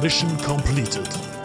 Mission completed.